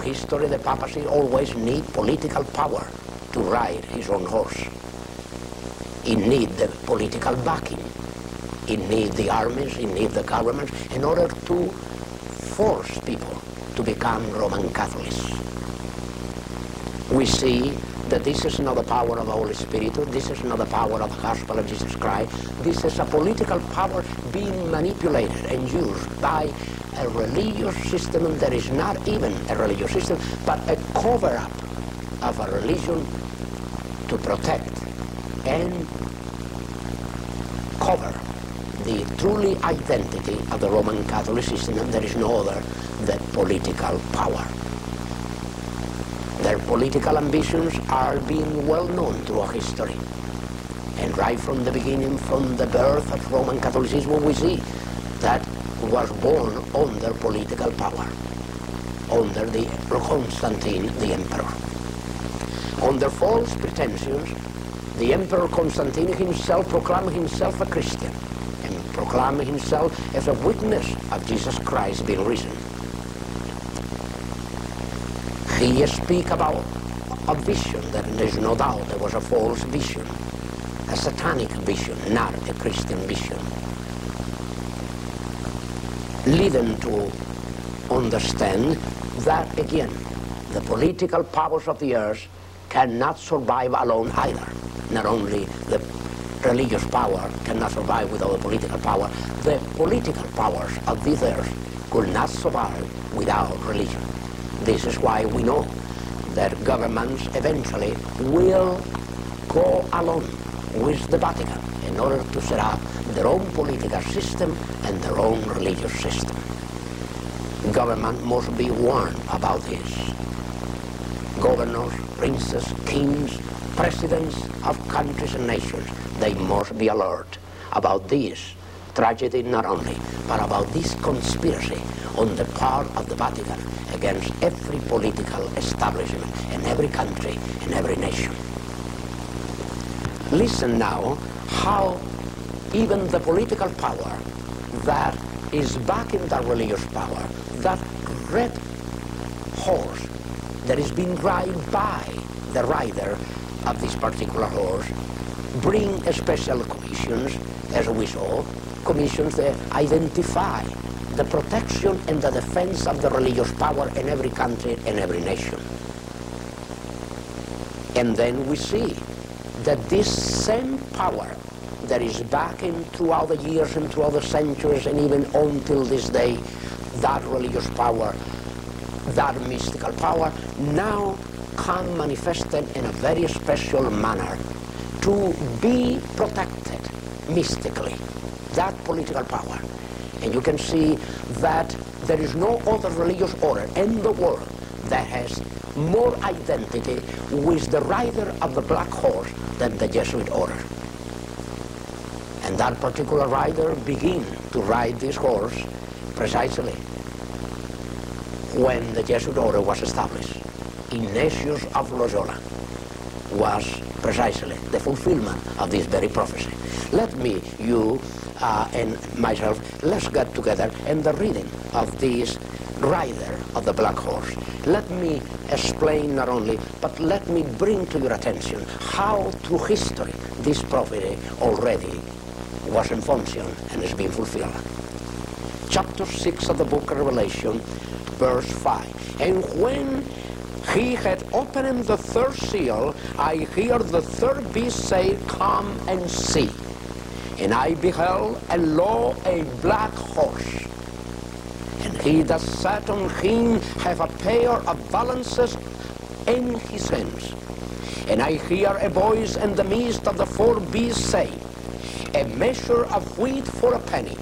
history, the papacy always need political power to ride his own horse. It need the political backing. It need the armies, it need the governments in order to force people to become Roman Catholics. We see that this is not the power of the Holy Spirit, this is not the power of the gospel of Jesus Christ. This is a political power being manipulated and used by a religious system that is not even a religious system, but a cover-up of a religion to protect and cover the truly identity of the Roman Catholic system, and there is no other than political power. Their political ambitions are being well known throughout history. And right from the beginning, from the birth of Roman Catholicism, we see that was born under political power, under the Constantine the emperor. Under false pretensions, the Emperor Constantine himself proclaimed himself a Christian and proclaimed himself as a witness of Jesus Christ being risen. He speak about a vision that there's no doubt there was a false vision, a satanic vision, not a Christian vision. Leading to understand that again, the political powers of the earth cannot survive alone either. Not only the religious power cannot survive without the political power, the political powers of this earth could not survive without religion. This is why we know that governments eventually will go along with the Vatican in order to set up their own political system and their own religious system. Government must be warned about this. Governors, princes, kings, presidents of countries and nations, they must be alert about this tragedy not only, but about this conspiracy on the part of the Vatican against every political establishment in every country, in every nation. Listen now how even the political power that is backing the religious power, that red horse that is being ride by the rider of this particular horse, bring special commissions, as we saw, commissions that identify the protection and the defense of the religious power in every country and every nation. And then we see that this same power that is backing throughout the years and throughout the centuries and even until this day, that religious power, that mystical power, now come manifested in a very special manner to be protected mystically, that political power. And you can see that there is no other religious order in the world that has more identity with the rider of the black horse than the Jesuit order. That particular rider began to ride this horse precisely when the Jesuit order was established. Ignatius of Loyola was precisely the fulfillment of this very prophecy. Let me, you, uh, and myself, let's get together in the reading of this rider of the black horse. Let me explain not only, but let me bring to your attention how through history this prophecy already was in function and is being fulfilled. Chapter 6 of the book of Revelation, verse 5. And when he had opened the third seal, I hear the third beast say, Come and see. And I beheld, and lo, a black horse. And he that sat on him have a pair of balances in his hands. And I hear a voice in the midst of the four beasts say, A measure of wheat for a penny,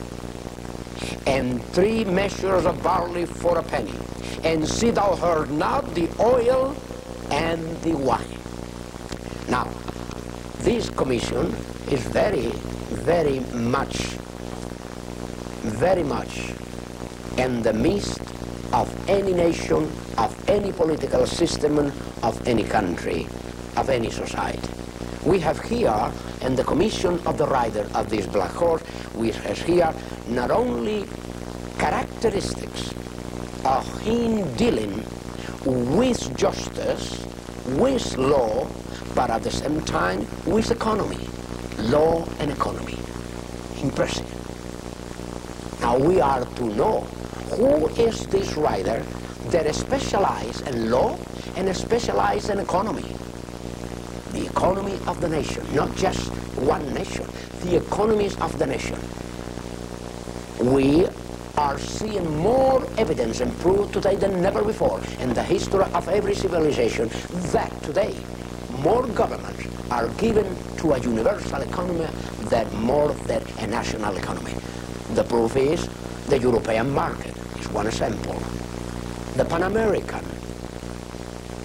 and three measures of barley for a penny. And see thou heard not the oil and the wine. Now, this commission is very, very much, very much in the midst of any nation, of any political system, of any country, of any society. We have here, in the commission of the rider of this black horse, which has here not only characteristics of him dealing with justice, with law, but at the same time with economy. Law and economy. Impressive. Now we are to know who is this writer that specializes in law and specializes in economy. Economy of the nation, not just one nation, the economies of the nation. We are seeing more evidence and proof today than never before in the history of every civilization that today more governments are given to a universal economy than more than a national economy. The proof is the European market is one example. The Pan-American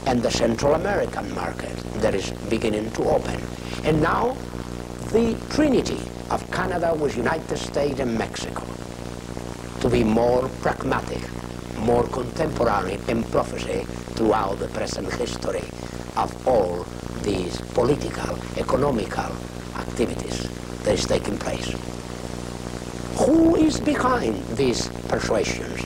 and the Central American market that is beginning to open. And now the trinity of Canada with United States and Mexico to be more pragmatic, more contemporary in prophecy throughout the present history of all these political, economical activities that is taking place. Who is behind these persuasions?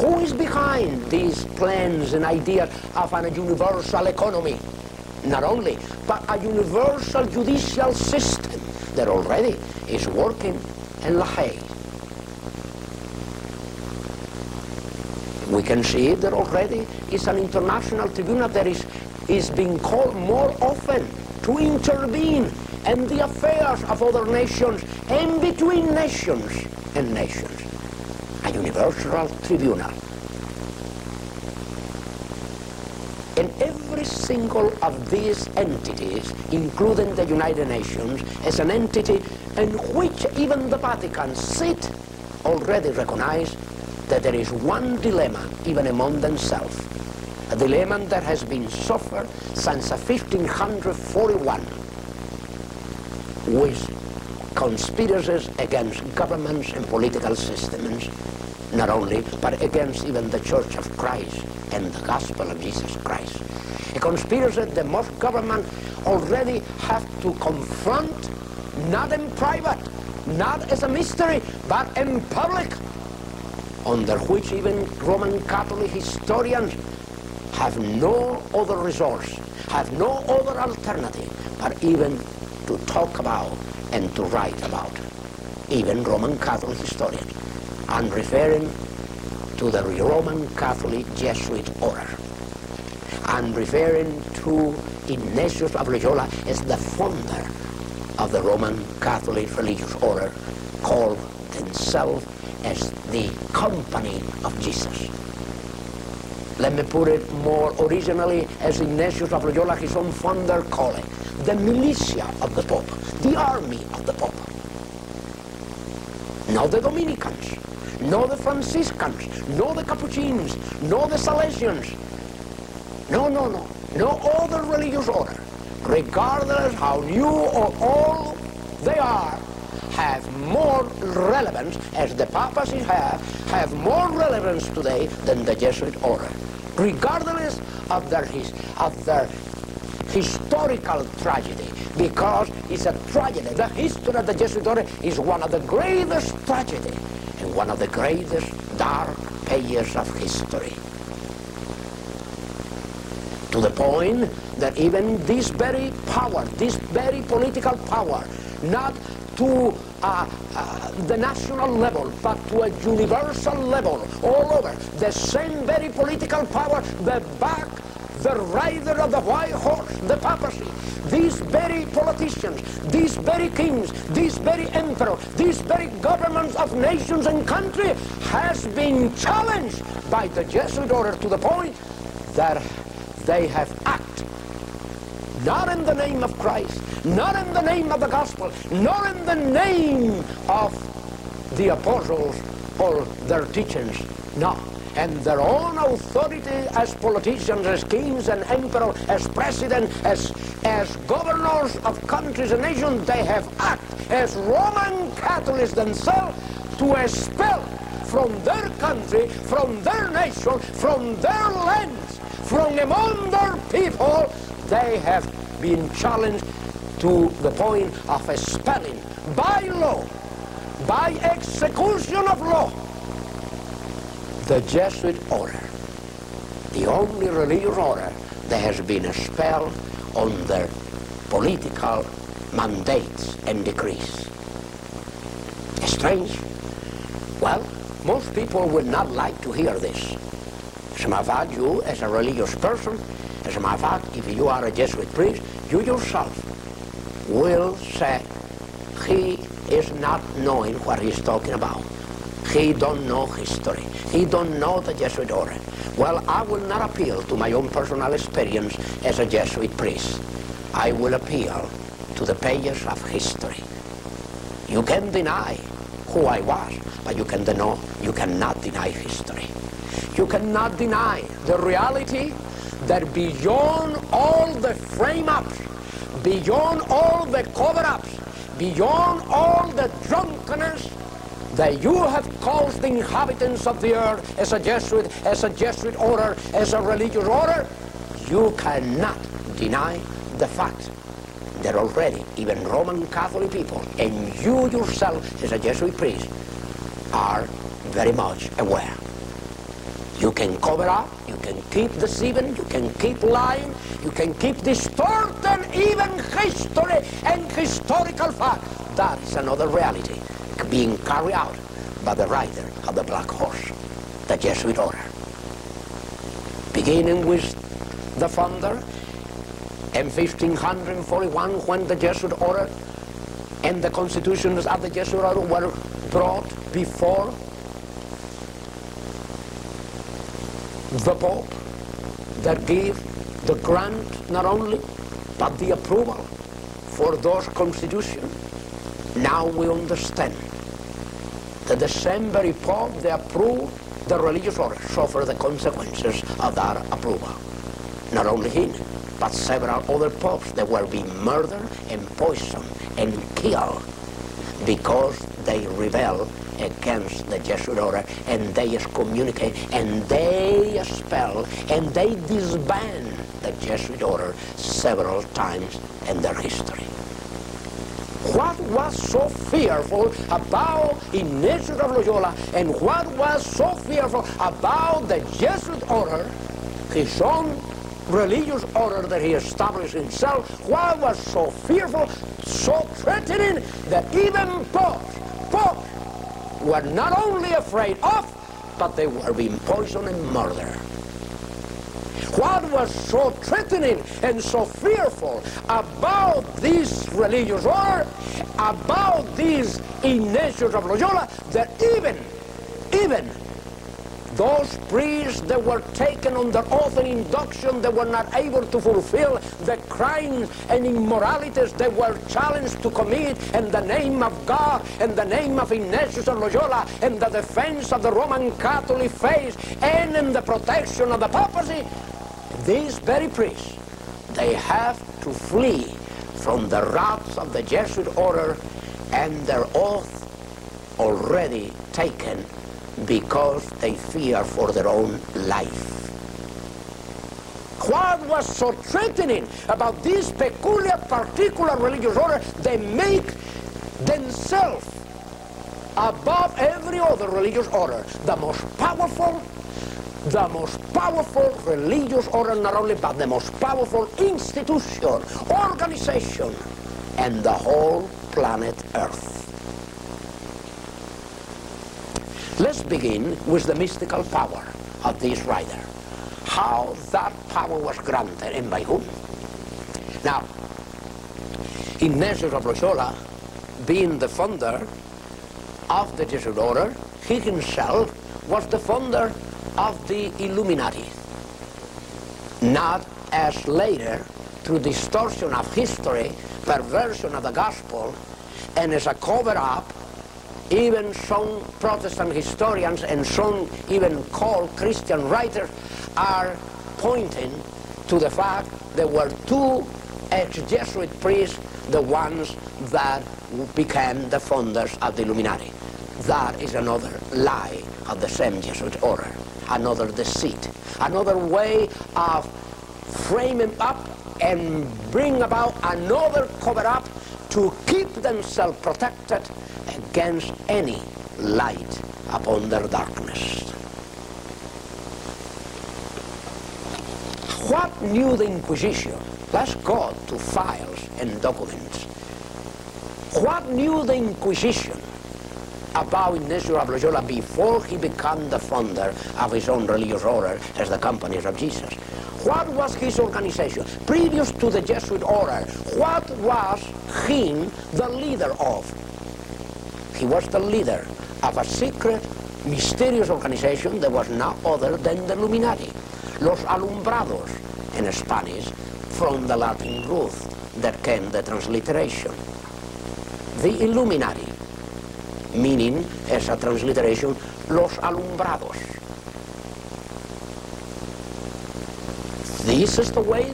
Who is behind these plans and ideas of a universal economy? Not only, but a universal judicial system that already is working in La Haye. We can see that already is an international tribunal that is, is being called more often to intervene in the affairs of other nations and between nations and nations. A universal tribunal. Single of these entities, including the United Nations, is an entity in which even the Vatican sit already recognize that there is one dilemma even among themselves, a dilemma that has been suffered since 1541 with conspiracies against governments and political systems, not only, but against even the Church of Christ and the gospel of Jesus Christ. A conspiracy the most government already have to confront, not in private, not as a mystery, but in public, under which even Roman Catholic historians have no other resource, have no other alternative, but even to talk about and to write about, even Roman Catholic historians. I'm referring to the Roman Catholic Jesuit order. I'm referring to Ignatius of Loyola as the founder of the Roman Catholic religious order, called himself as the company of Jesus. Let me put it more originally as Ignatius of Loyola, his own founder, called it, the militia of the Pope, the army of the Pope. Not the Dominicans, nor the Franciscans, nor the Capuchins, nor the Salesians. No, no, no. Other religious order, regardless how new or old they are, have more relevance, as the papacy have, have more relevance today than the Jesuit order, regardless of their, his, of their historical tragedy, because it's a tragedy. The history of the Jesuit order is one of the greatest tragedy and one of the greatest dark pages of history. To the point that even this very power, this very political power, not to uh, uh, the national level, but to a universal level, all over, the same very political power, the back, the rider of the white horse, the papacy, these very politicians, these very kings, these very emperors, these very governments of nations and countries has been challenged by the Jesuit order to the point that they have acted not in the name of Christ, not in the name of the gospel, nor in the name of the apostles or their teachings. No. And their own authority as politicians, as kings and emperors, as presidents, as, as governors of countries and nations, they have acted as Roman Catholics themselves to expel from their country, from their nation, from their lands, from among their people, they have been challenged to the point of expelling by law, by execution of law, the Jesuit order. the only religious order that has been expelled under political mandates and decrees. Strange? Well, most people would not like to hear this. As a matter of fact, you, as a religious person, as a matter of fact, if you are a Jesuit priest, you yourself will say, he is not knowing what he's talking about. He don't know history. He don't know the Jesuit order. Well, I will not appeal to my own personal experience as a Jesuit priest. I will appeal to the pages of history. You can deny who I was, but you can deny, you cannot deny history. You cannot deny the reality that beyond all the frame-ups, beyond all the cover-ups, beyond all the drunkenness that you have caused the inhabitants of the earth as a Jesuit, as a Jesuit order, as a religious order, you cannot deny the fact that already even Roman Catholic people and you yourself as a Jesuit priest are very much aware. You can cover up, you can keep deceiving, you can keep lying, you can keep distorting even history and historical fact. That is another reality being carried out by the rider of the black horse, the Jesuit order. Beginning with the founder in 1541 when the Jesuit order and the constitutions of the Jesuit order were brought before the Pope that gave the grant not only but the approval for those constitutions. Now we understand that the same very Pope that approved the religious order suffered the consequences of that approval. Not only him, but several other popes that were being murdered and poisoned and killed because they rebelled against the Jesuit order and they excommunicate and they expel and they disband the Jesuit order several times in their history. What was so fearful about Ignatius of Loyola and what was so fearful about the Jesuit order, his own religious order that he established himself, what was so fearful, so threatening that even popes, popes were not only afraid of, but they were being poisoned and murdered. What was so threatening and so fearful about this religious order, about these Ignatius of Loyola, that even, even those priests that were taken under oath and induction that were not able to fulfill the crimes and immoralities they were challenged to commit in the name of God, in the name of Ignatius of Loyola, in the defense of the Roman Catholic faith, and in the protection of the papacy, these very priests, they have to flee from the wrath of the Jesuit order and their oath already taken because they fear for their own life. What was so threatening about this peculiar, particular religious order? They make themselves above every other religious order, the most powerful, the most powerful religious order, not only, but the most powerful institution, organization, and the whole planet Earth. Let's begin with the mystical power of this rider. How that power was granted and by whom. Now, Ignatius of Loyola, being the founder of the Jesuit order, he himself was the founder of the Illuminati. Not as later, through distortion of history, perversion of the gospel, and as a cover-up even some Protestant historians and some even called Christian writers are pointing to the fact there were two ex-Jesuit priests, the ones that became the founders of the Illuminati. That is another lie of the same Jesuit order, another deceit, another way of framing up and bring about another cover-up to keep themselves protected against any light upon their darkness. What knew the Inquisition? Let's go to files and documents. What knew the Inquisition about Ignacio Loyola before he became the founder of his own religious order as the Companies of Jesus? What was his organization? Previous to the Jesuit order, what was him the leader of? He was the leader of a secret, mysterious organization that was no other than the Illuminati. Los Alumbrados, in Spanish, from the Latin root that came the transliteration. The Illuminati, meaning, as a transliteration, Los Alumbrados. This is the way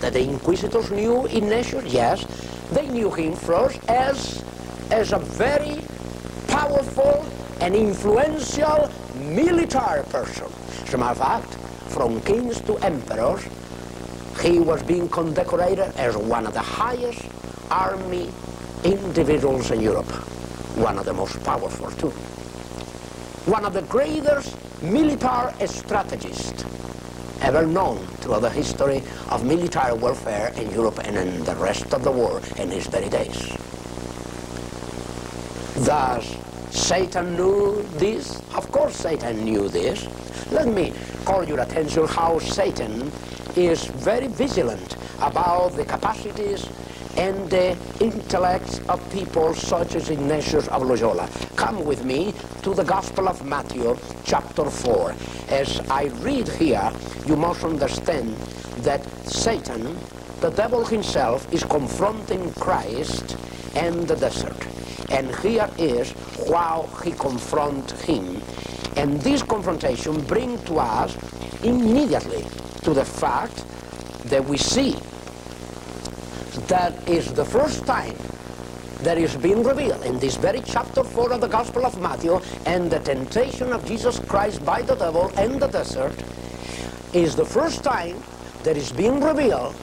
that the inquisitors knew Ignatius. Yes, they knew him first as, as a very powerful and influential military person. As a matter of fact, from kings to emperors, he was being condecorated as one of the highest army individuals in Europe, one of the most powerful too. One of the greatest military strategists ever known throughout the history of military warfare in Europe and in the rest of the world in his very days. Thus, Satan knew this? Of course Satan knew this. Let me call your attention how Satan is very vigilant about the capacities and the intellects of people such as Ignatius of Loyola. Come with me to the Gospel of Matthew, chapter 4. As I read here, you must understand that Satan, the devil himself, is confronting Christ and the desert. And here is how he confronts him. And this confrontation brings to us immediately to the fact that we see that is the first time that is being revealed in this very chapter 4 of the Gospel of Matthew and the temptation of Jesus Christ by the devil in the desert is the first time that is being revealed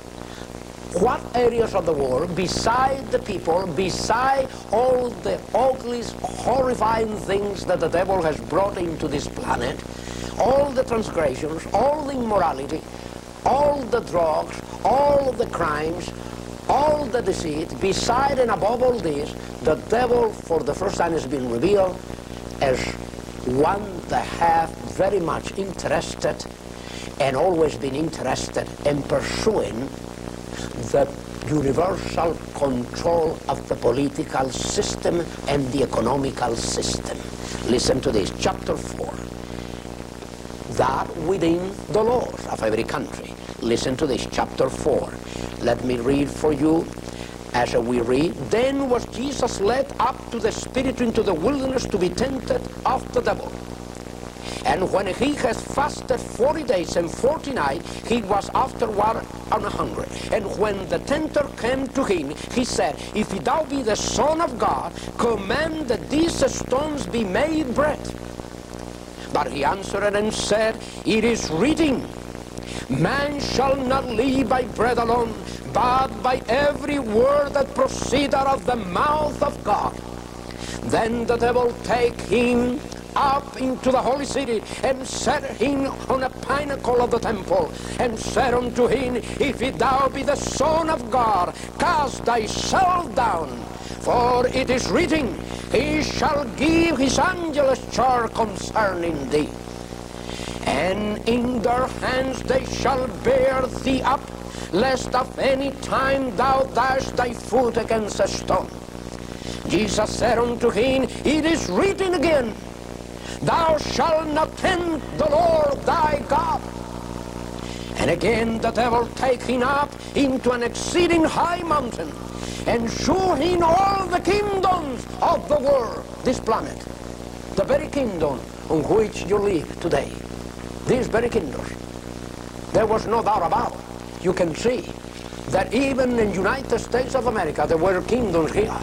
what areas of the world, beside the people, beside all the ugly, horrifying things that the devil has brought into this planet, all the transgressions, all the immorality, all the drugs, all the crimes, all the deceit, beside and above all this, the devil for the first time has been revealed as one that have very much interested and always been interested in pursuing the universal control of the political system and the economical system. Listen to this, chapter 4. That within the laws of every country. Listen to this, chapter 4. Let me read for you as we read. Then was Jesus led up to the Spirit into the wilderness to be tempted of the devil. And when he had fasted 40 days and 40 nights, he was afterward hunger. And when the tempter came to him, he said, If thou be the Son of God, command that these stones be made bread. But he answered and said, It is written, Man shall not live by bread alone, but by every word that proceedeth out of the mouth of God. Then the devil take him up into the holy city and set him on a pinnacle of the temple and said unto him, If thou be the Son of God, cast thyself down. For it is written, He shall give his angels charge concerning thee and in their hands they shall bear thee up, lest of any time thou dash thy foot against a stone. Jesus said unto him, It is written again, Thou shalt not tempt the Lord thy God. And again the devil take him up into an exceeding high mountain, and show him all the kingdoms of the world, this planet, the very kingdom on which you live today these very kingdoms. There was no doubt about it. You can see that even in United States of America there were kingdoms here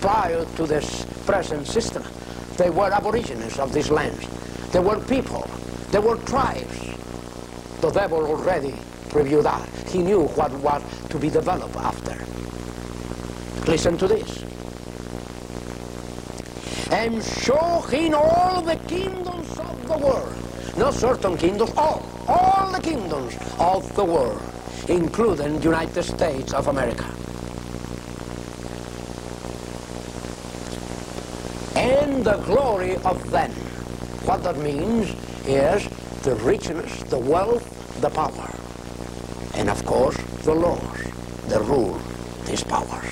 prior to this present system. They were aborigines of these lands. They were people. They were tribes. The devil already previewed that. He knew what was to be developed after. Listen to this. And show him all the kingdoms of the world not certain kingdoms, all, all the kingdoms of the world, including the United States of America. The glory of them. What that means is the richness, the wealth, the power. And of course, the laws, the rule, these powers.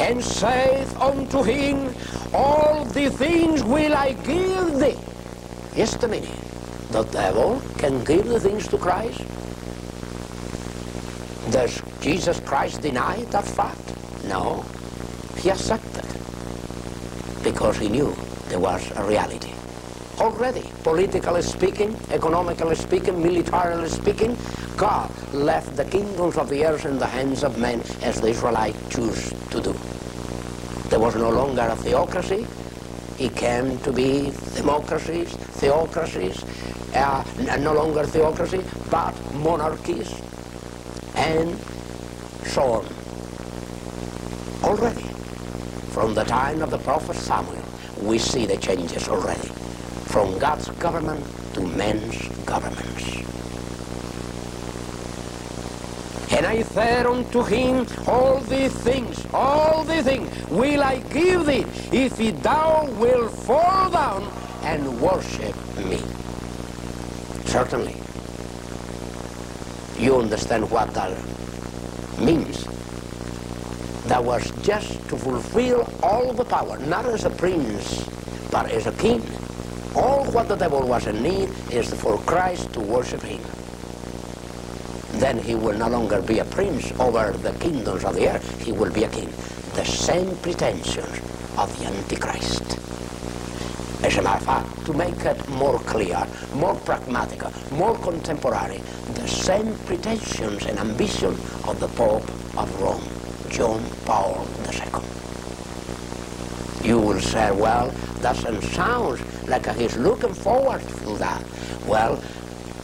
And saith unto him, All the things will I give thee. Here's the meaning. The devil can give the things to Christ. Does Jesus Christ deny that fact? No. He accepted because he knew there was a reality. Already, politically speaking, economically speaking, militarily speaking, God left the kingdoms of the earth in the hands of men as the Israelites choose to do. There was no longer a theocracy. It came to be democracies, theocracies, uh, no longer theocracy, but monarchies, and so on. Already, from the time of the prophet Samuel, we see the changes already, from God's government to men's governments. And I said unto him, All these things, all these things will I give thee, if thou wilt fall down and worship me. Certainly. You understand what that means. That was just to fulfill all the power, not as a prince, but as a king. All what the devil was in need is for Christ to worship him then he will no longer be a prince over the kingdoms of the earth. He will be a king. The same pretensions of the Antichrist. As a matter of fact, to make it more clear, more pragmatic, more contemporary, the same pretensions and ambition of the Pope of Rome, John Paul II. You will say, well, doesn't sound like he's looking forward to that. Well,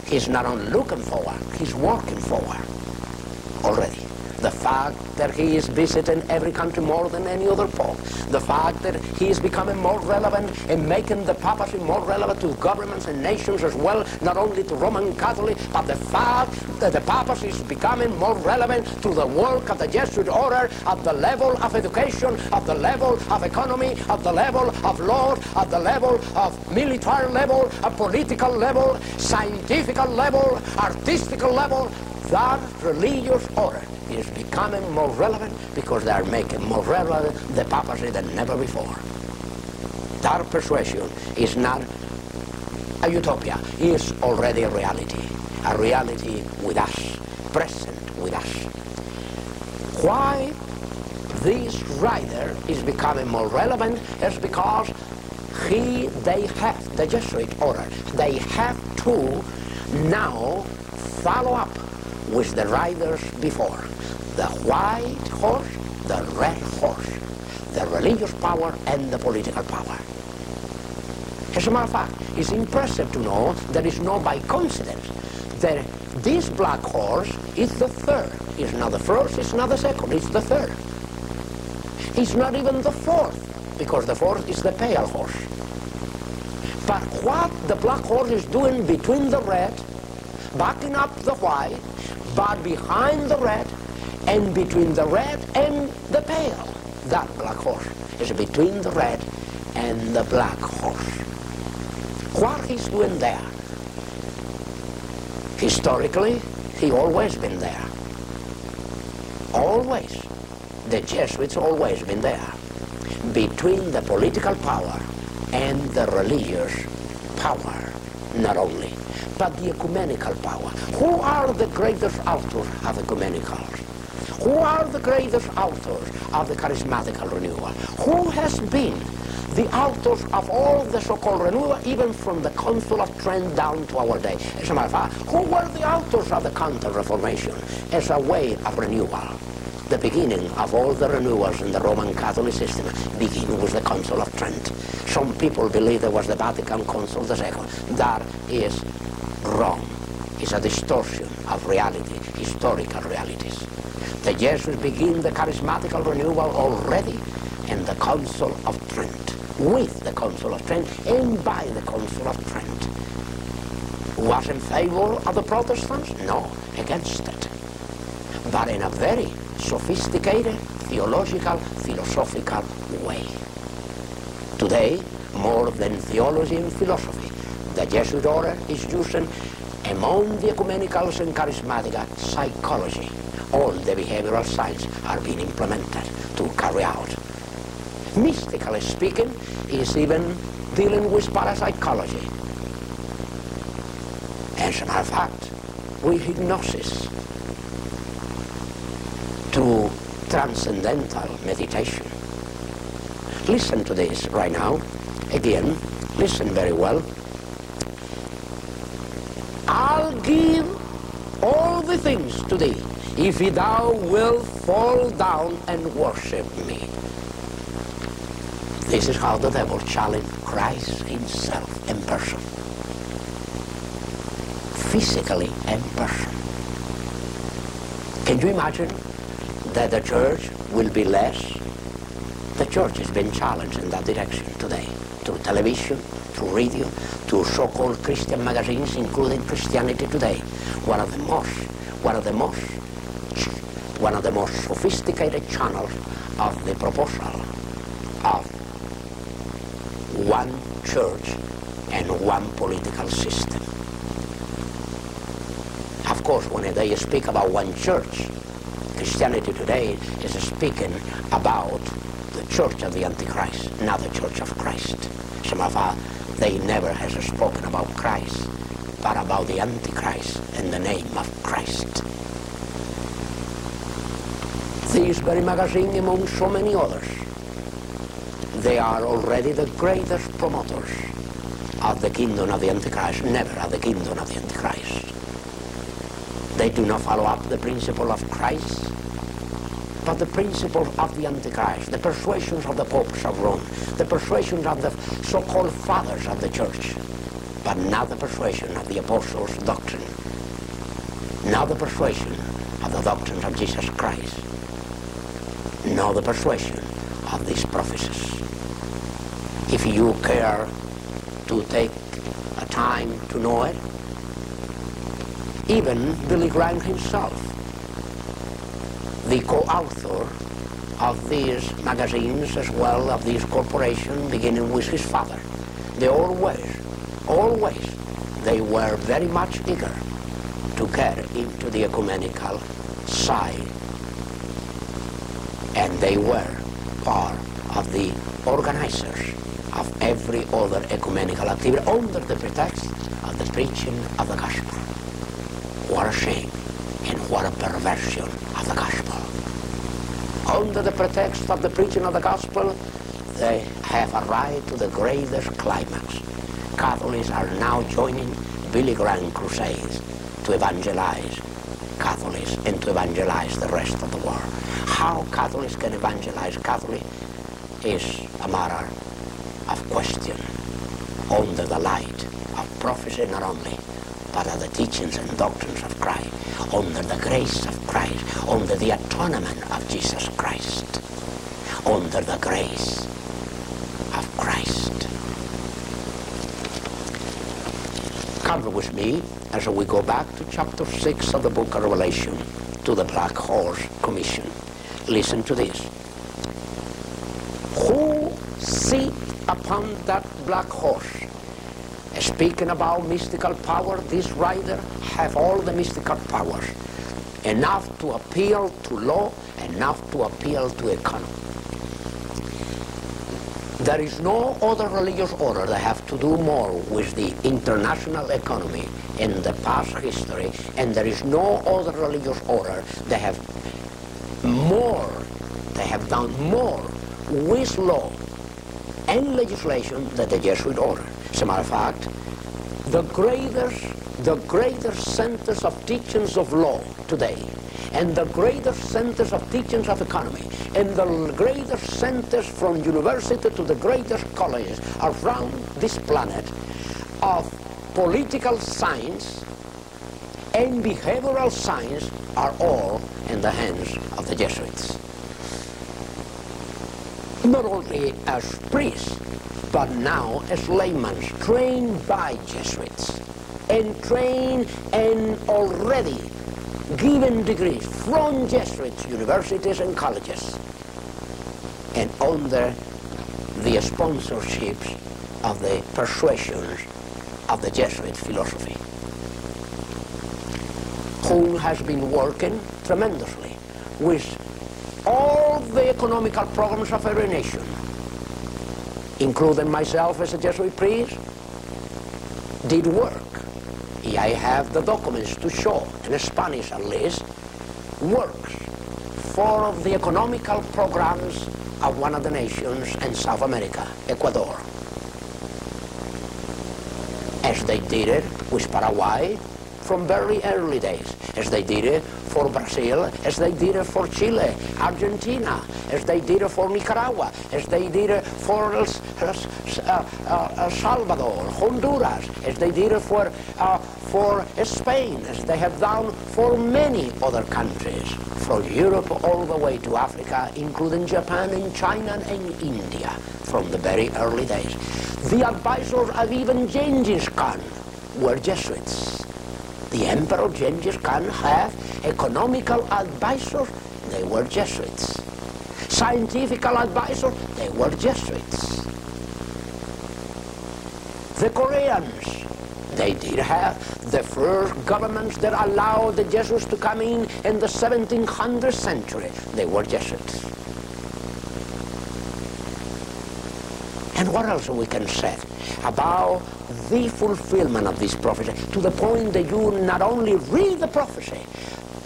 He's not only looking forward, he's working forward already. The fact that he is visiting every country more than any other pope. The fact that he is becoming more relevant and making the papacy more relevant to governments and nations as well, not only to Roman Catholic, but the fact that the papacy is becoming more relevant to the work of the Jesuit order at the level of education, at the level of economy, at the level of law, at the level of military level, at political level, scientific level, artistic level, that religious order is becoming more relevant because they are making more relevant the papacy than never before. That persuasion is not a utopia, it is already a reality, a reality with us, present with us. Why this writer is becoming more relevant is because he, they have, the Jesuit order, they have to now follow up with the riders before the white horse, the red horse, the religious power and the political power. As a matter of fact, it's impressive to know there is no by coincidence that this black horse is the third. It's not the first, it's not the second, it's the third. It's not even the fourth, because the fourth is the pale horse. But what the black horse is doing between the red, backing up the white, but behind the red, and between the red and the pale. That black horse is between the red and the black horse. What he's doing there? Historically, he always been there. Always. The Jesuits always been there. Between the political power and the religious power, not only, but the ecumenical power. Who are the greatest authors of ecumenicals? Who are the greatest authors of the charismatic renewal? Who has been the authors of all the so-called renewal, even from the Council of Trent down to our day? As a matter of fact, who were the authors of the Counter-Reformation as a way of renewal? The beginning of all the renewals in the Roman Catholic system began with the Council of Trent. Some people believe it was the Vatican Council II. That is wrong. It's a distortion of reality, historical realities. The Jesuits begin the charismatical renewal already in the Council of Trent. with the Council of Trent and by the Council of Trent. Was in favor of the Protestants? No, against it. But in a very sophisticated, theological, philosophical way. Today, more than theology and philosophy, the Jesuit order is using among the ecumenicals and charismatic psychology. All the behavioral science are being implemented to carry out. Mystically speaking, is even dealing with parapsychology. As a matter of fact, with hypnosis to transcendental meditation. Listen to this right now. Again, listen very well. I'll give things to thee if thou wilt fall down and worship me. This is how the devil challenged Christ himself in person. Physically in person. Can you imagine that the church will be less? The church has been challenged in that direction today, through television, through radio, to so-called Christian magazines, including Christianity Today, one of the most, one of the most, one of the most sophisticated channels of the proposal of one church and one political system. Of course, when they speak about one church, Christianity today is speaking about the church of the Antichrist, not the church of Christ. Some of us, they never has spoken about Christ, but about the Antichrist in the name of Christ. This very magazine, among so many others, they are already the greatest promoters of the kingdom of the Antichrist, never of the kingdom of the Antichrist. They do not follow up the principle of Christ, but the principle of the Antichrist, the persuasions of the popes of Rome, the persuasions of the so-called fathers of the church, but not the persuasion of the apostles' doctrine, not the persuasion of the doctrines of Jesus Christ, nor the persuasion of these prophecies. If you care to take a time to know it, even Billy Graham himself, the co-author of these magazines as well of these corporations, beginning with his father. They always, always, they were very much eager to get into the ecumenical side. And they were part of the organizers of every other ecumenical activity under the pretext of the preaching of the gospel. What a shame and what a perversion of the gospel. Under the pretext of the preaching of the gospel, they have arrived to the greatest climax. Catholics are now joining Billy Graham crusades to evangelize Catholics and to evangelize the rest of the world. How Catholics can evangelize Catholics is a matter of question under the light of prophecy not only, but of the teachings and doctrines of Christ, under the grace of Christ, under the atonement of Jesus Christ, under the grace of Christ. Come with me as we go back to chapter 6 of the book of Revelation, to the Black Horse Commission. Listen to this. Who sit upon that black horse? Speaking about mystical power, this rider have all the mystical powers. Enough to appeal to law, enough to appeal to economy. There is no other religious order that have to do more with the international economy in the past history, and there is no other religious order that have more, they have done more with law and legislation than the Jesuit order. As a matter of fact, the greatest, the greatest centers of teachings of law today, and the greatest centers of teachings of economy, and the greatest centers from university to the greatest colleges around this planet of political science and behavioral science are all in the hands of the Jesuits. Not only as priests, but now as laymen trained by Jesuits and trained and already given degrees from Jesuits, universities and colleges and under the sponsorships of the persuasions of the Jesuit philosophy, who has been working tremendously with all the economical programs of every nation, including myself as a Jesuit priest, did work. I have the documents to show, in Spanish at least, works for the economical programs of one of the nations in South America, Ecuador. As they did it with Paraguay from very early days, as they did it for Brazil, as they did it for Chile, Argentina, as they did it for Nicaragua, as they did it for uh, uh, uh, Salvador, Honduras, as they did it for, uh, for Spain, as they have done for many other countries, from Europe all the way to Africa, including Japan and China and India, from the very early days. The advisors of even Genghis Khan were Jesuits. The Emperor Genghis Khan had economical advisors, they were Jesuits. Scientific advisors, they were Jesuits. The Koreans, they did have the first governments that allowed the Jesuits to come in in the 1700th century. They were Jesuits. And what else we can say about the fulfillment of this prophecy to the point that you not only read the prophecy,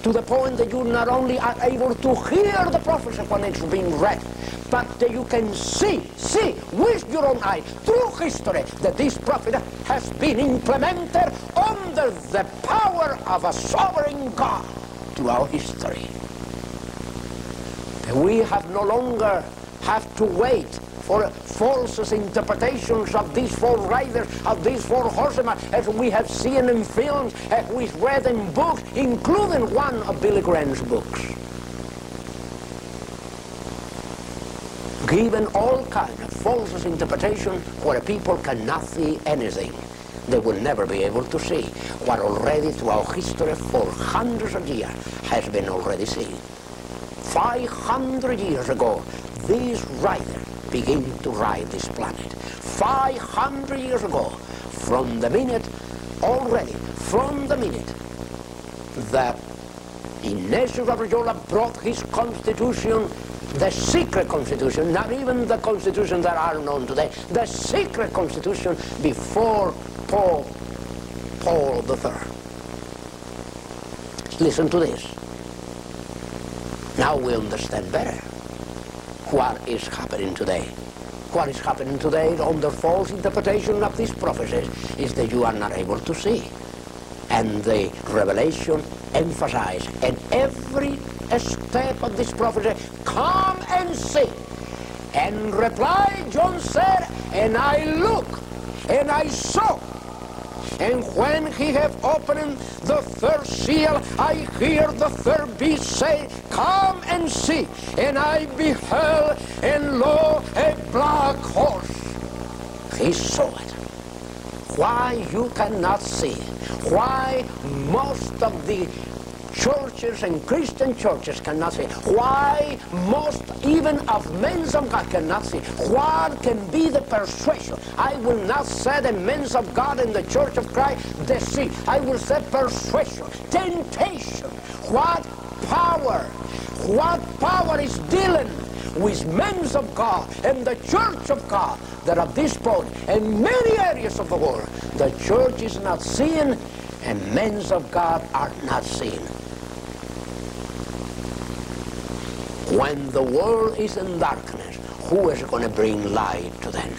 to the point that you not only are able to hear the prophecy when it's being read, but you can see, see with your own eyes, through history that this prophet has been implemented under the power of a sovereign God throughout history. We have no longer have to wait for false interpretations of these four riders, of these four horsemen, as we have seen in films, as we've read in books, including one of Billy Graham's books. Given all kinds of false interpretation where people cannot see anything. They will never be able to see what already throughout history for hundreds of years has been already seen. 500 years ago, these riders begin to ride this planet. 500 years ago, from the minute, already, from the minute that Ignatius of brought his constitution, the secret constitution, not even the constitution that are known today, the secret constitution before Paul, Paul III. Listen to this. Now we understand better what is happening today. What is happening today on the false interpretation of these prophecies is that you are not able to see. And the revelation emphasizes in every step of this prophecy, come and see. And reply, John said, and I look, and I saw, and when he had opened the third seal, I hear the third beast say, Come and see. And I beheld, and lo, a black horse. He saw it. Why you cannot see? Why most of the churches and Christian churches cannot see. Why most even of men of God cannot see. What can be the persuasion? I will not say the men of God in the church of Christ deceive. I will say persuasion, temptation. What power, what power is dealing with men of God and the church of God that at this point in many areas of the world the church is not seeing and men of God are not seeing. When the world is in darkness, who is going to bring light to them?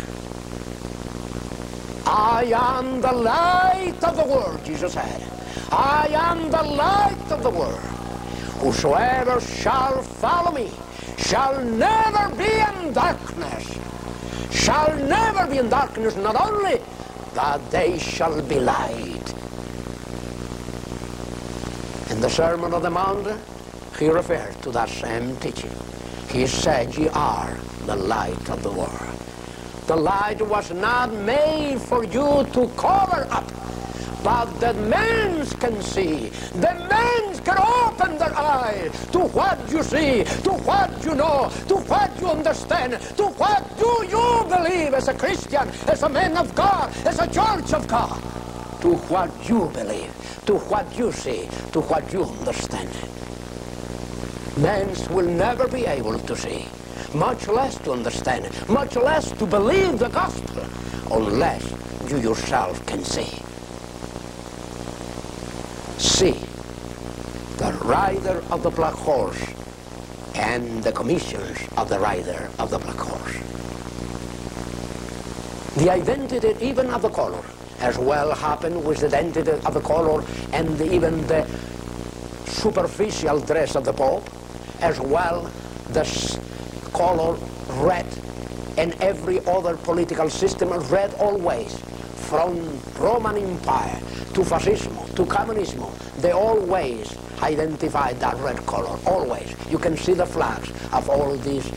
I am the light of the world, Jesus said. I am the light of the world. Whosoever shall follow me shall never be in darkness. Shall never be in darkness, not only that they shall be light. In the Sermon on the Mount, he referred to that same teaching. He said, ye are the light of the world. The light was not made for you to cover up, but that men can see. The men can open their eyes to what you see, to what you know, to what you understand, to what do you believe as a Christian, as a man of God, as a church of God, to what you believe, to what you see, to what you understand. Men will never be able to see much less to understand, much less to believe the gospel, unless you yourself can see. See the rider of the black horse and the commissions of the rider of the black horse. The identity even of the color as well happened with the identity of the color and even the superficial dress of the Pope, as well the color red in every other political system red always from Roman Empire to fascismo to communism, they always identify that red color always. You can see the flags of all these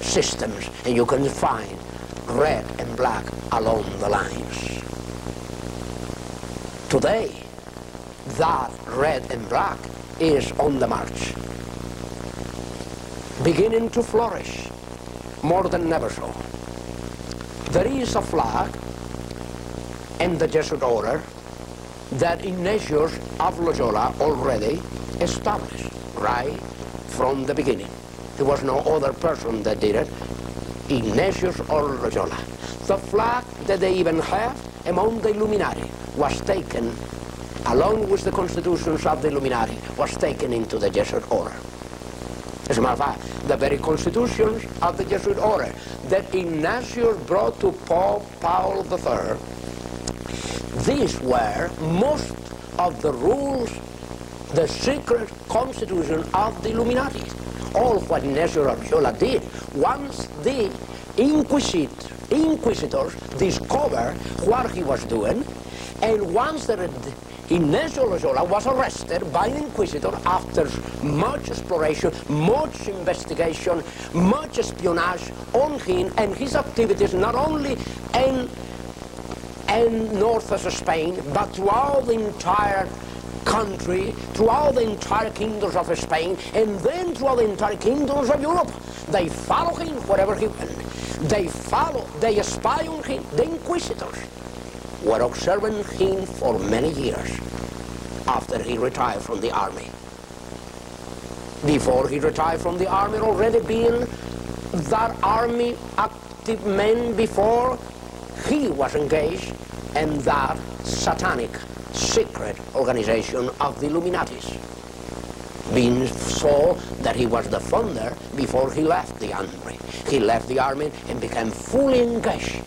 systems and you can find red and black along the lines. Today that red and black is on the march beginning to flourish more than ever so. There is a flag in the Jesuit order that Ignatius of Loyola already established right from the beginning. There was no other person that did it, Ignatius or Loyola. The flag that they even have among the Illuminati was taken, along with the constitutions of the Illuminati, was taken into the Jesuit order. As a matter of fact, the very constitutions of the Jesuit order that Ignatius brought to Pope Paul III, these were most of the rules, the secret constitution of the Illuminati. All what Ignatius Loyola did, once the inquisit, inquisitors discovered what he was doing, and once the Ignacio Loyola was arrested by an inquisitor after much exploration, much investigation, much espionage on him and his activities not only in, in north of Spain, but throughout the entire country, throughout the entire kingdoms of Spain, and then throughout the entire kingdoms of Europe. They follow him wherever he went. They follow, they spy on him, the inquisitors were observing him for many years after he retired from the army. Before he retired from the army, already being that army active man before, he was engaged in that satanic secret organization of the Illuminatis. Being so that he was the founder before he left the army. He left the army and became fully engaged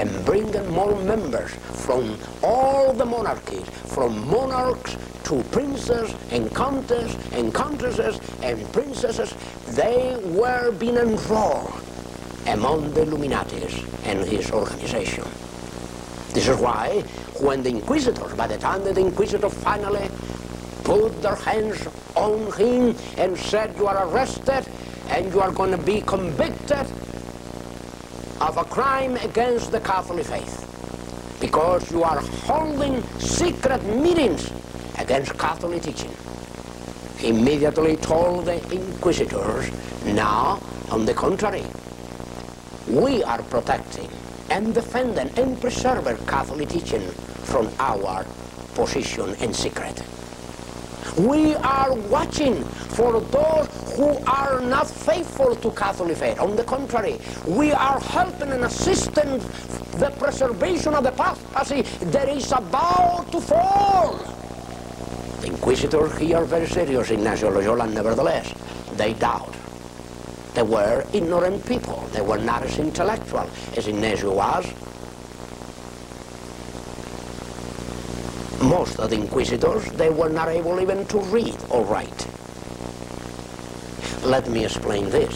and bringing more members from all the monarchies, from monarchs to princes and countess and countesses and princesses. They were being enrolled among the Illuminatis and his organization. This is why when the inquisitors, by the time that the inquisitors finally put their hands on him and said, you are arrested and you are going to be convicted of a crime against the Catholic faith because you are holding secret meetings against Catholic teaching. He immediately told the inquisitors, now, on the contrary, we are protecting and defending and preserving Catholic teaching from our position in secret. We are watching for those who are not faithful to Catholic faith. On the contrary, we are helping and assisting the preservation of the papacy that is about to fall. The inquisitors here are very serious, Ignacio Loyola, nevertheless, they doubt. They were ignorant people. They were not as intellectual as Ignacio was. Most of the inquisitors, they were not able even to read or write. Let me explain this.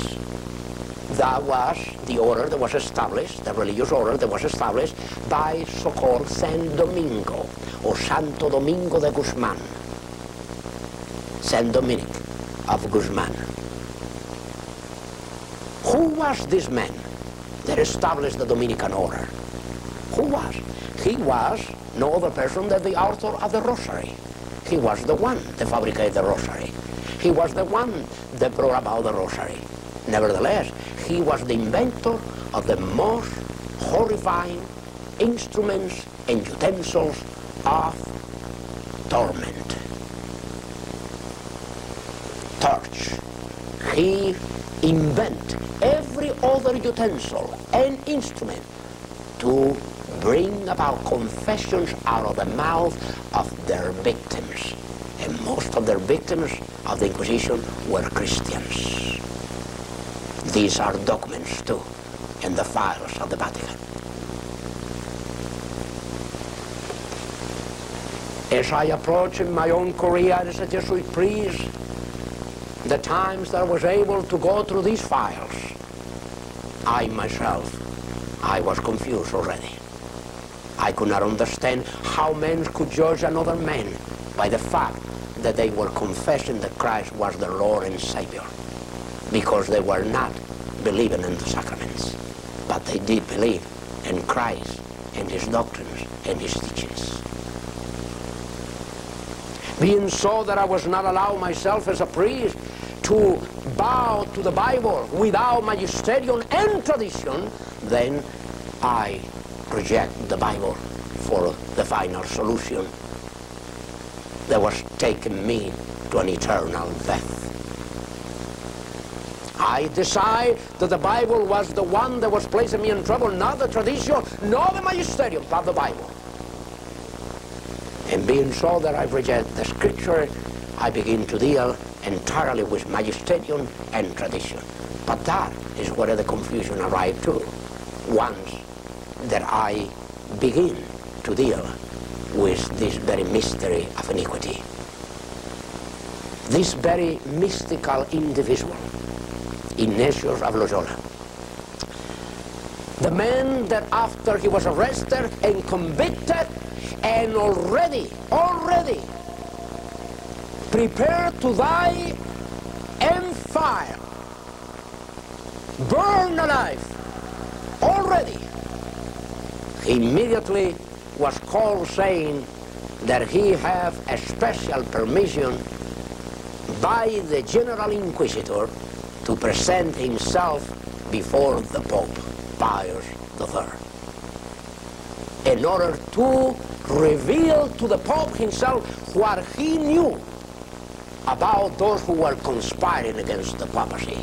That was the order that was established, the religious order that was established by so-called San Domingo, or Santo Domingo de Guzman. Saint Dominic of Guzman. Who was this man? that established the Dominican order. Who was? He was no other person than the author of the Rosary. He was the one that fabricated the Rosary. He was the one that brought about the Rosary. Nevertheless, he was the inventor of the most horrifying instruments and utensils of torment. Torch. He invented every other utensil and instrument to bring about confessions out of the mouth of their victims. And most of their victims of the Inquisition were Christians. These are documents too in the files of the Vatican. As I approach in my own career as a Jesuit priest, the times that I was able to go through these files, I myself, I was confused already. I could not understand how men could judge another man by the fact that they were confessing that Christ was their Lord and Savior because they were not believing in the sacraments, but they did believe in Christ and his doctrines and his teachings. Being so that I was not allowed myself as a priest to bow to the Bible without magisterium and tradition, then I reject the Bible for the final solution that was taking me to an eternal death. I decide that the Bible was the one that was placing me in trouble, not the tradition, not the magisterium, but the Bible. And being so that I reject the scripture, I begin to deal entirely with magisterium and tradition. But that is where the confusion arrived to. Once that I begin to deal with this very mystery of iniquity. This very mystical individual, Ignatius of Loyola. The man that after he was arrested and convicted and already, already prepared to die and fire, burn alive, already immediately was called saying that he have a special permission by the General Inquisitor to present himself before the Pope, Pius III, in order to reveal to the Pope himself what he knew about those who were conspiring against the papacy.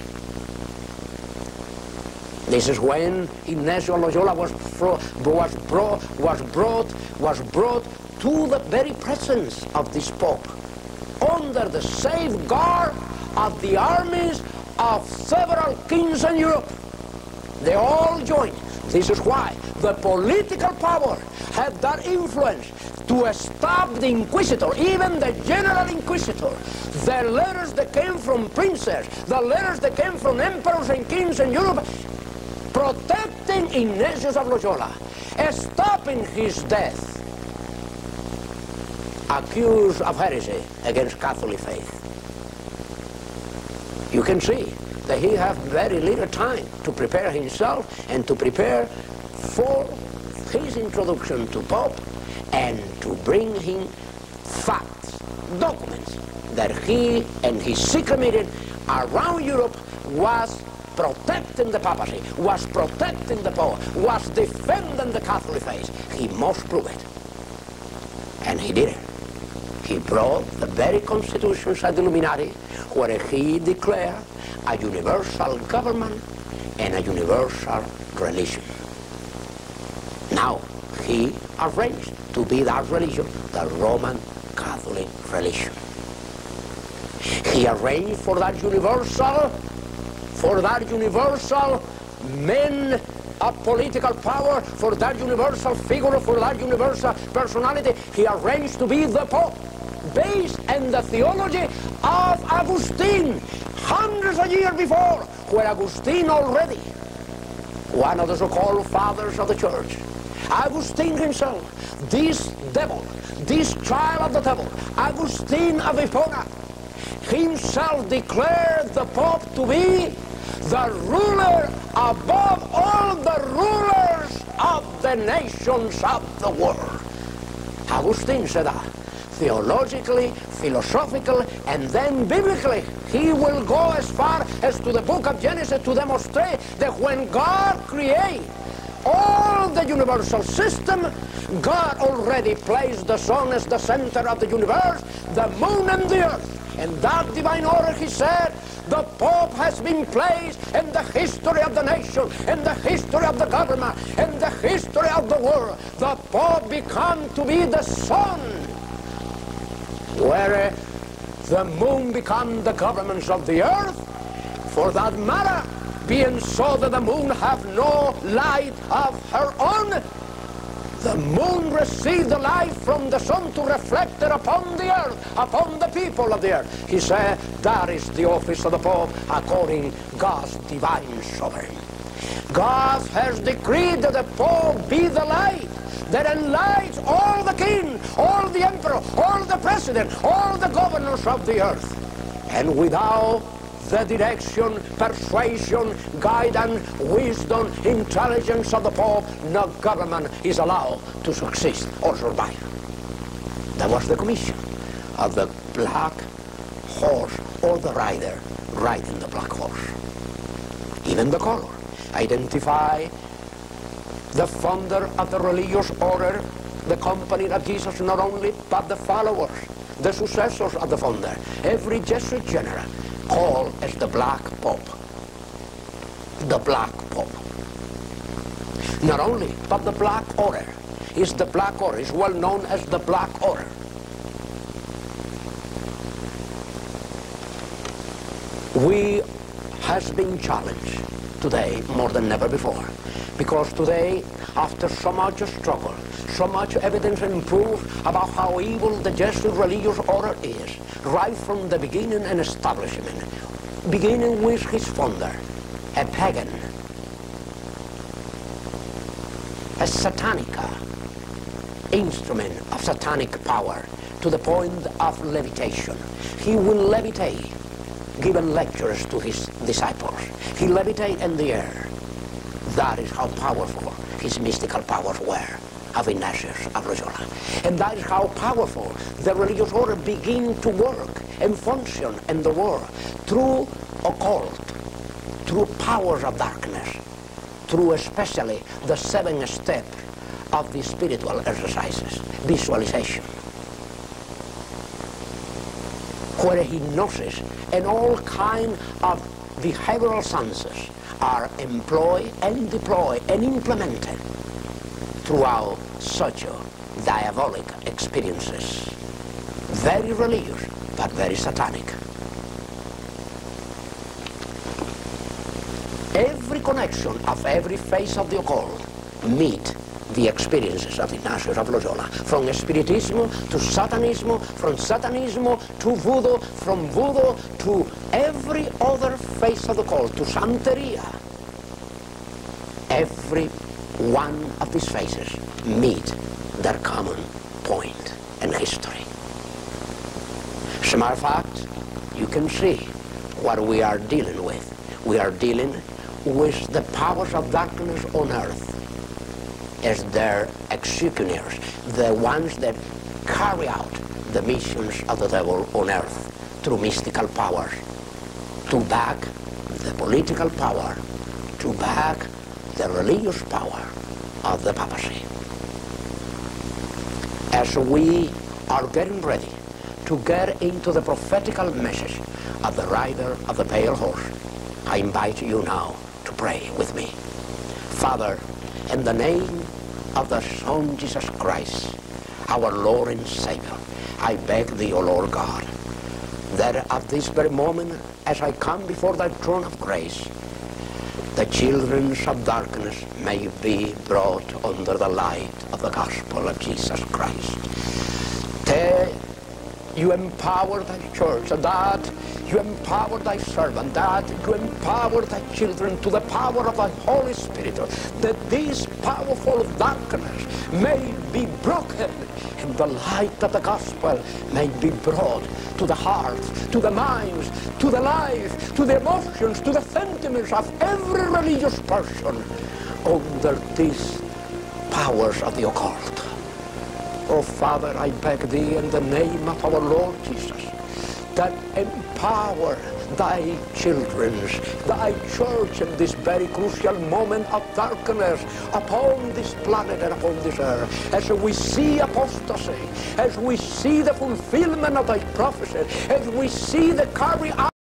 This is when Ignacio Loyola was, was, brought, was, brought, was brought to the very presence of this Pope under the safeguard of the armies of several kings in Europe. They all joined. This is why the political power had that influence to stop the inquisitor, even the general inquisitor. The letters that came from princes, the letters that came from emperors and kings in Europe, protecting Ignatius of Loyola, stopping his death, accused of heresy against Catholic faith. You can see that he had very little time to prepare himself and to prepare for his introduction to Pope and to bring him facts, documents that he and his secret meeting around Europe was protecting the papacy, was protecting the Pope, was defending the Catholic faith. He must prove it. And he did it. He brought the very constitutions of the Illuminati where he declared a universal government and a universal religion. Now, he arranged to be that religion, the Roman Catholic religion. He arranged for that universal, for that universal men of political power, for that universal figure, for that universal personality, he arranged to be the Pope, based on the theology of Augustine, hundreds of years before, where Augustine already, one of the so-called fathers of the church, Augustine himself, this devil, this child of the devil, Augustine of Hipona, himself declared the Pope to be the ruler above all the rulers of the nations of the world. Augustine said that theologically, philosophical, and then biblically. He will go as far as to the book of Genesis to demonstrate that when God created all the universal system, God already placed the sun as the center of the universe, the moon and the earth. And that divine order, he said, the Pope has been placed in the history of the nation, in the history of the government, in the history of the world. The Pope become to be the sun, where the moon become the governments of the earth. For that matter, being so that the moon have no light of her own, the moon received the light from the sun to reflect it upon the earth, upon the people of the earth. He said, that is the office of the Pope according God's divine sovereign. God has decreed that the Pope be the light that enlightens all the king, all the emperor, all the president, all the governors of the earth. And without the direction, persuasion, guidance, wisdom, intelligence of the Pope, no government is allowed to succeed or survive. That was the commission of the black horse or the rider riding the black horse. Even the color. Identify the founder of the religious order, the company of Jesus not only, but the followers, the successors of the founder. Every Jesuit general called as the Black Pope. The Black Pope. Not only, but the Black Order. Is the Black Order, is well known as the Black Order. We has been challenged today more than ever before. Because today, after so much struggle, so much evidence and proof about how evil the Jesuit religious order is, right from the beginning and establishment, beginning with his founder, a pagan, a satanica instrument of satanic power to the point of levitation. He will levitate, giving lectures to his disciples. He levitate in the air. That is how powerful his mystical powers were of Ignatius of Loyola. And that is how powerful the religious order begin to work and function in the world through occult, through powers of darkness, through especially the seven steps of the spiritual exercises, visualization, where hypnosis and all kind of behavioral sciences are employed and deployed and implemented throughout such diabolic experiences. Very religious, but very satanic. Every connection of every phase of the occult meet the experiences of Ignatius of Loyola, from Spiritism to Satanism, from Satanism to Voodoo, from Voodoo to every other face of the cult, to Santeria. Every one of these faces meet their common point in history. As a matter of fact, you can see what we are dealing with. We are dealing with the powers of darkness on earth as their executioners, the ones that carry out the missions of the devil on earth through mystical powers, to back the political power, to back the religious power of the papacy. As we are getting ready to get into the prophetical message of the rider of the pale horse, I invite you now to pray with me. Father, in the name of the Son Jesus Christ, our Lord and Savior, I beg thee, O Lord God, that at this very moment, as I come before thy throne of grace, the children of darkness may be brought under the light of the gospel of Jesus Christ. That you empower the church, that you empower thy servant, that you empower thy children to the power of thy Holy Spirit, that this powerful darkness may be broken and the light of the gospel may be brought to the hearts, to the minds, to the life, to the emotions, to the sentiments of every religious person under these powers of the occult. Oh, Father, I beg thee in the name of our Lord Jesus that empower thy children, thy church in this very crucial moment of darkness upon this planet and upon this earth. As we see apostasy, as we see the fulfillment of thy prophecy, as we see the carry out